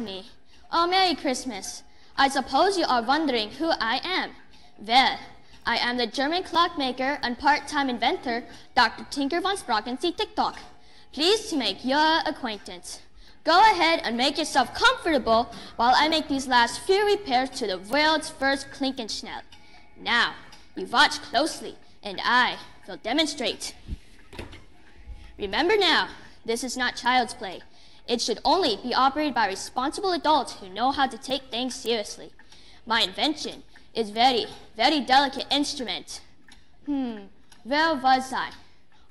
me. Oh, Merry Christmas. I suppose you are wondering who I am. Well, I am the German clockmaker and part-time inventor, Dr. Tinker von Sprockensee TikTok. Pleased to make your acquaintance. Go ahead and make yourself comfortable while I make these last few repairs to the world's first Klinkenschnell. Now, you watch closely, and I will demonstrate. Remember now, this is not child's play. It should only be operated by responsible adults who know how to take things seriously. My invention is very, very delicate instrument. Hmm, where was I?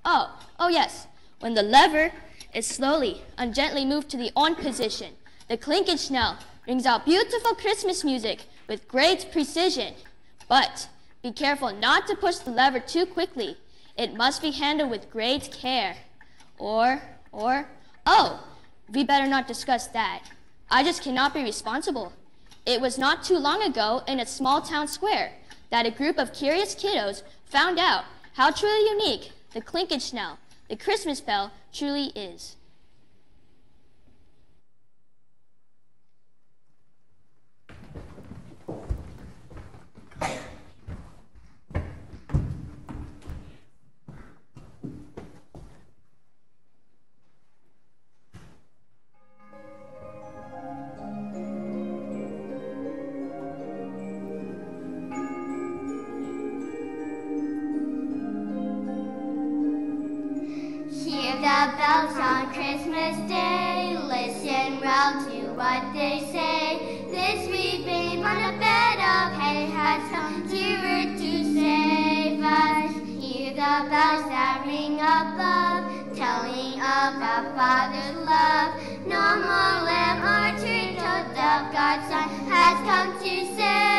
Oh, oh yes. When the lever is slowly and gently moved to the on position, the Klinkenschnell rings out beautiful Christmas music with great precision. But be careful not to push the lever too quickly. It must be handled with great care. Or, or, oh, we better not discuss that. I just cannot be responsible. It was not too long ago in a small town square that a group of curious kiddos found out how truly unique the Klinkenschnell, the Christmas bell, truly is. The bells that ring above, telling of a father's love. No more lamb or turtle dove, God's Son has come to save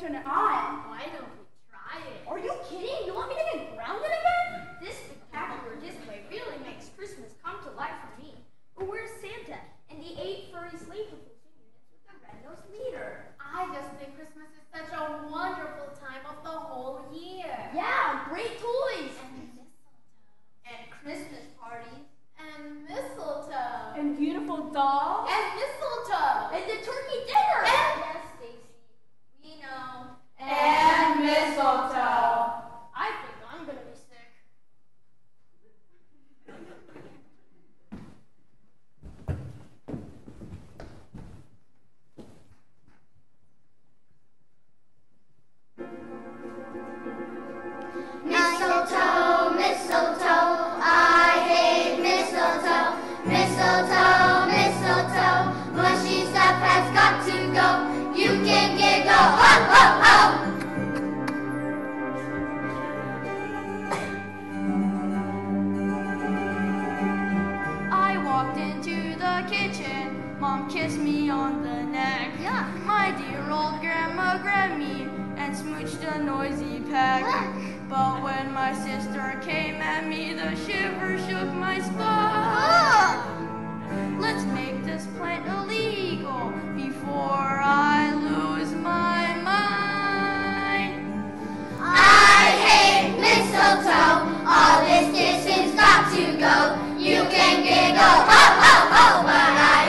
turn it on. Oh, Why don't pack. But when my sister came at me, the shiver shook my spine. Let's make this plant illegal before I lose my mind. I hate mistletoe. All this distance got to go. You can giggle, ho, ho, ho, but I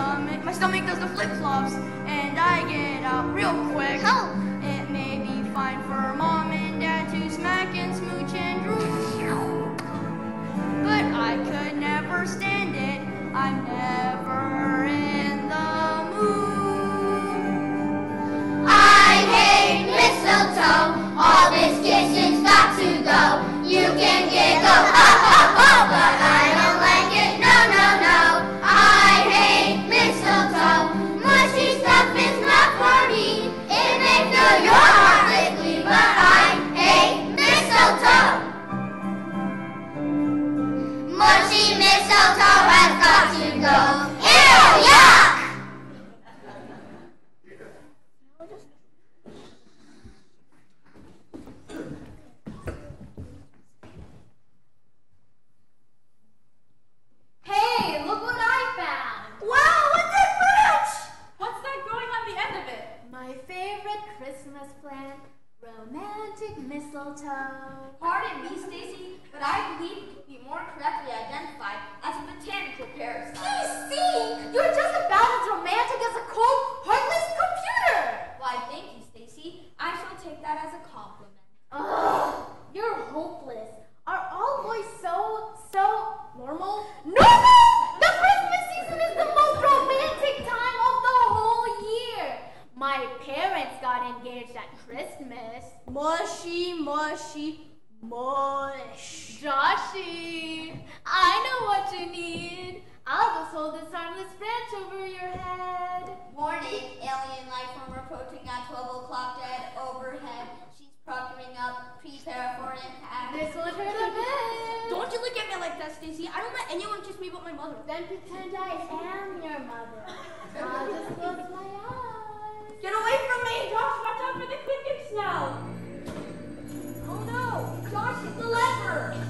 stomach, my stomach does the flip-flops, and I get out real quick. Help! It may be fine for mom and dad to smack and smooch and drool, but I could never stand it. I'm never in the mood. I hate mistletoe. All this kissing's got to go. You can giggle. my mother. Then pretend I am your mother. I'll just close my eyes. Get away from me! Josh, watch out for the crickets now! Oh no! Josh, it's the leper!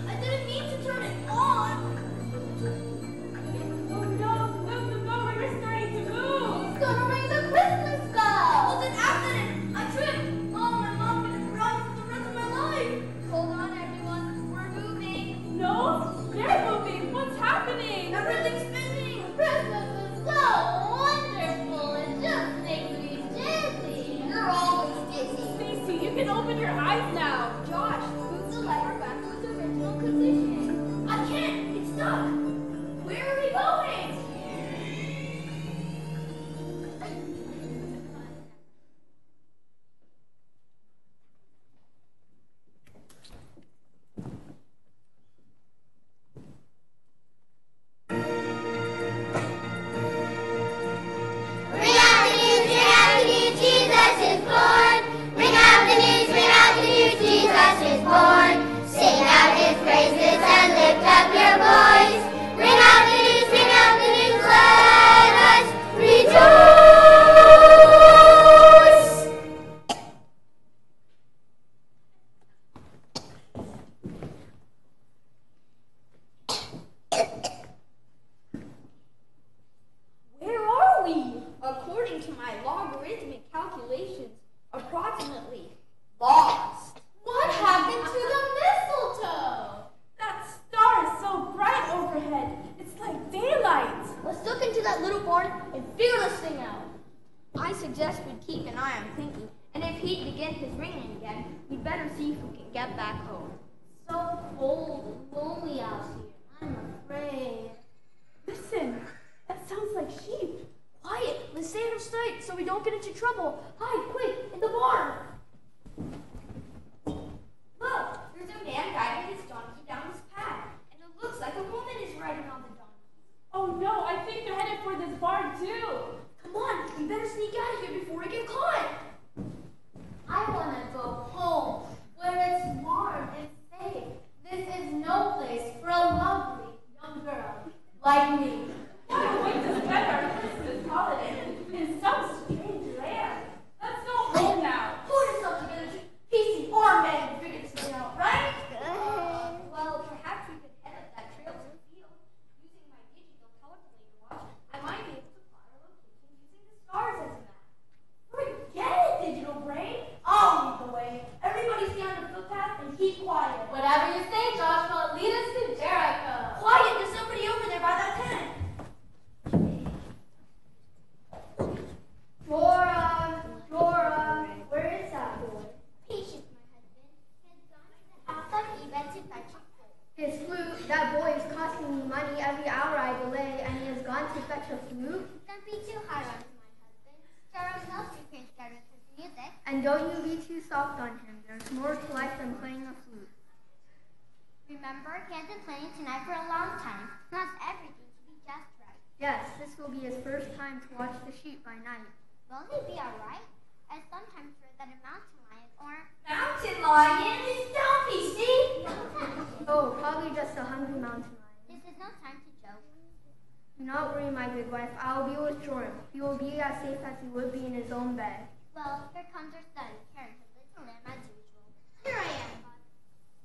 I will be with Joram. He will be as safe as he would be in his own bed. Well, here comes our son, carrying his little lamb as usual. Here I am, Father.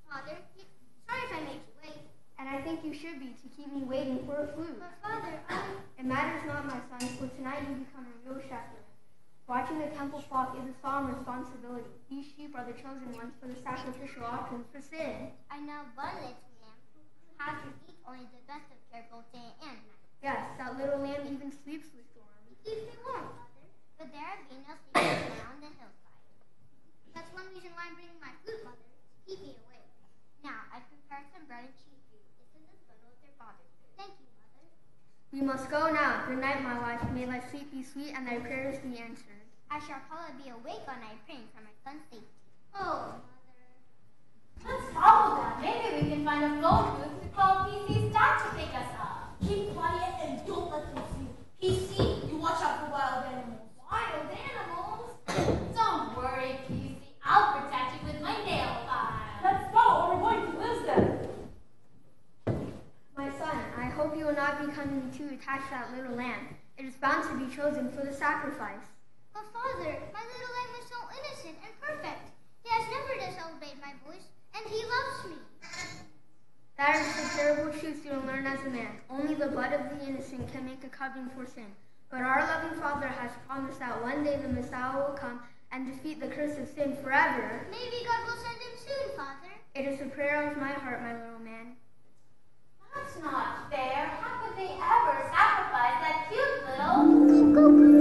Father, sorry if I make you wait. And I think you should be to keep me waiting for a flute. But Father, I... It matters not, my son, for tonight you become a real shepherd. Watching the temple flock is a solemn responsibility. These sheep are the chosen ones for the sacrificial offerings for sin. I know one little lamb who has received only the best of care both day and night. Yes, that little lamb even sleeps with Joram. He keeps me warm, Father. But there have been no sleeping now on the hillside. That's one reason why I'm bringing my flute, Mother, to keep me awake. Now, I've prepared some bread and cheese for you. It's in this bundle with your father's food. Thank you, Mother. We must go now. Good night, my wife. May thy sleep be sweet and thy prayers be answered. I shall probably be awake all night praying for my son's safety. Oh, Mother. Let's follow them. Maybe we can find a phone booth to call PC's dad to pick us up. Keep quiet and don't let them see you. PC, you watch out for wild animals. Wild animals? don't worry, PC. I'll protect you with my nail file. Let's go or we're going to lose them. My son, I hope you will not be coming to attach that little lamb. It is bound to be chosen for the sacrifice. But Father, my little lamb is so innocent and perfect. He has never disobeyed my voice, and he loves me. That is the terrible truth you will learn as a man. Only the blood of the innocent can make a covering for sin. But our loving Father has promised that one day the Messiah will come and defeat the curse of sin forever. Maybe God will send him soon, Father. It is a prayer of my heart, my little man. That's not fair. How could they ever sacrifice that cute little...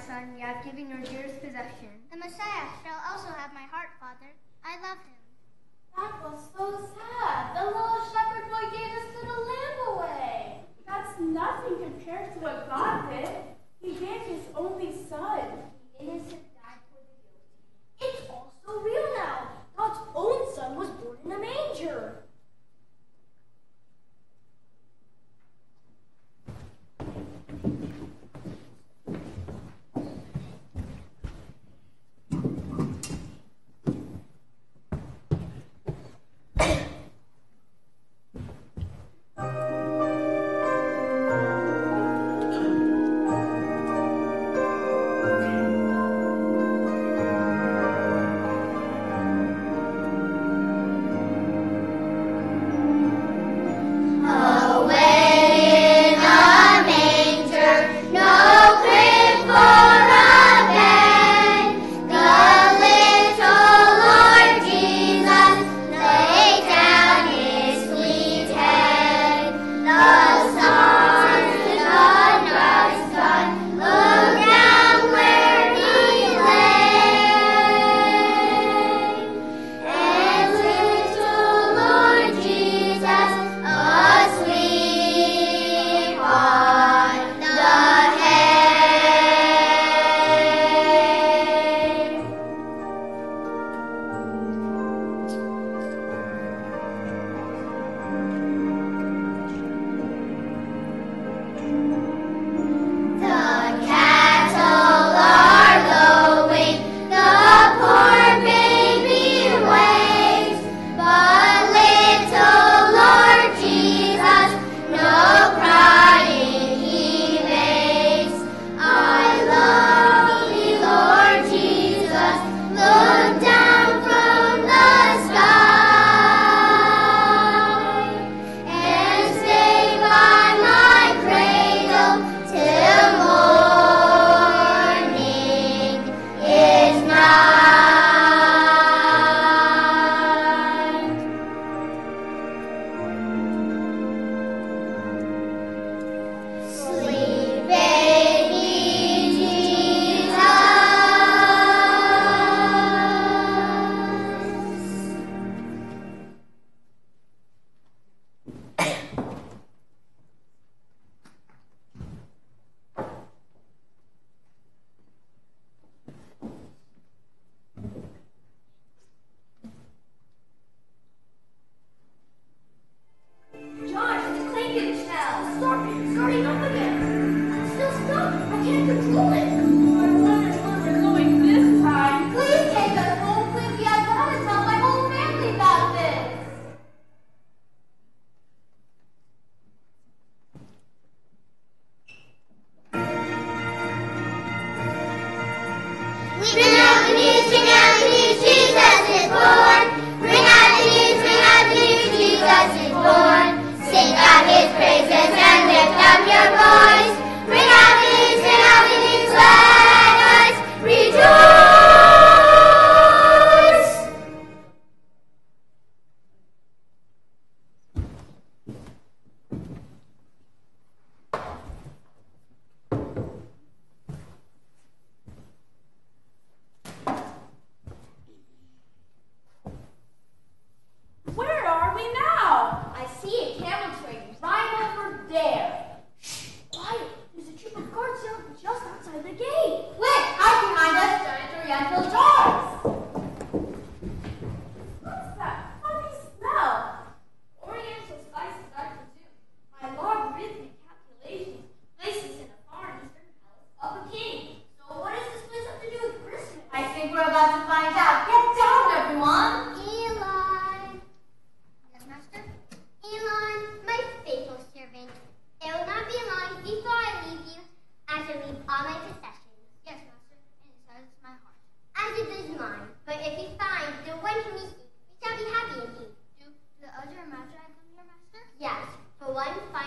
son. You have given your dearest possession. The Messiah shall also Amen.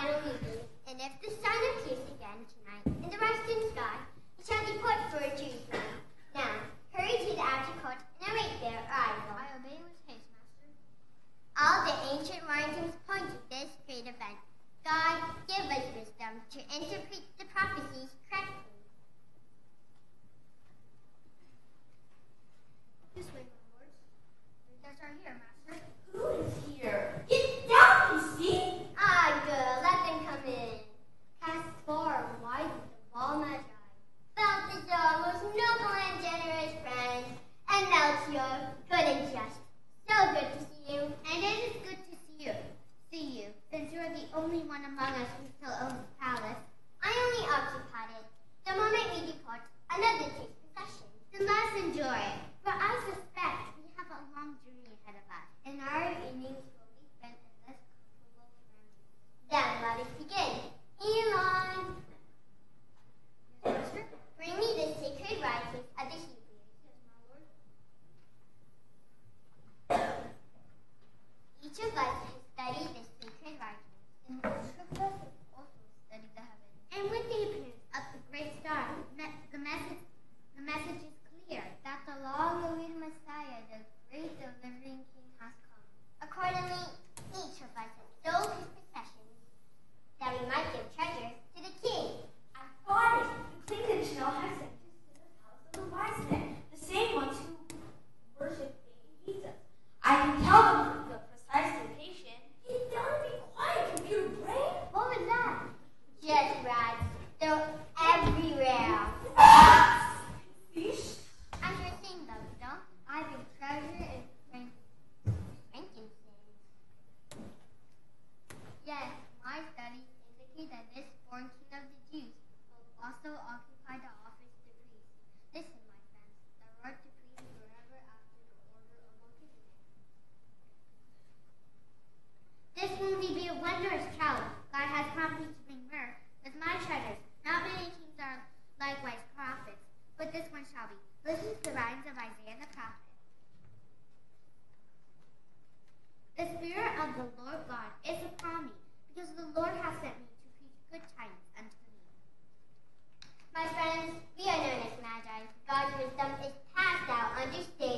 and if the sun appears again tonight in the western sky, it shall be put for a Jew's. Now, hurry to the outer court and await their arrival. I obey with haste, master. All the ancient writings point to this great event. God, give us wisdom to interpret the prophecies correctly. This way, my lords. You guys are here, master. far and wide the ball magi. Felt the joy most noble and generous friends, and that's your good and just. So good to see you, and it is good to see you. See you, since you are the only one among us who still owns the palace. I only occupied it. The moment we depart, another takes possession. Then let's enjoy it, for I suspect we have a long journey ahead of us, and our evenings will be spent in this comfortable surroundings. Then let us begin. Elon! Bring me the sacred writings of the Hebrews. Yes, my lord. Each of us has studied this. understand.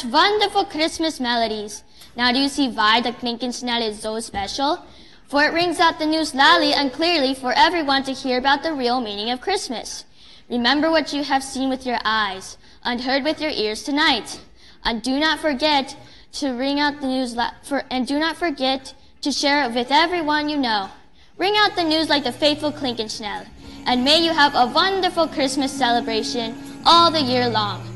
such wonderful Christmas melodies. Now do you see why the Klinkenschnell is so special? For it rings out the news loudly and clearly for everyone to hear about the real meaning of Christmas. Remember what you have seen with your eyes and heard with your ears tonight. And do not forget to ring out the news for, and do not forget to share it with everyone you know. Ring out the news like the faithful Klinkenschnell, and may you have a wonderful Christmas celebration all the year long.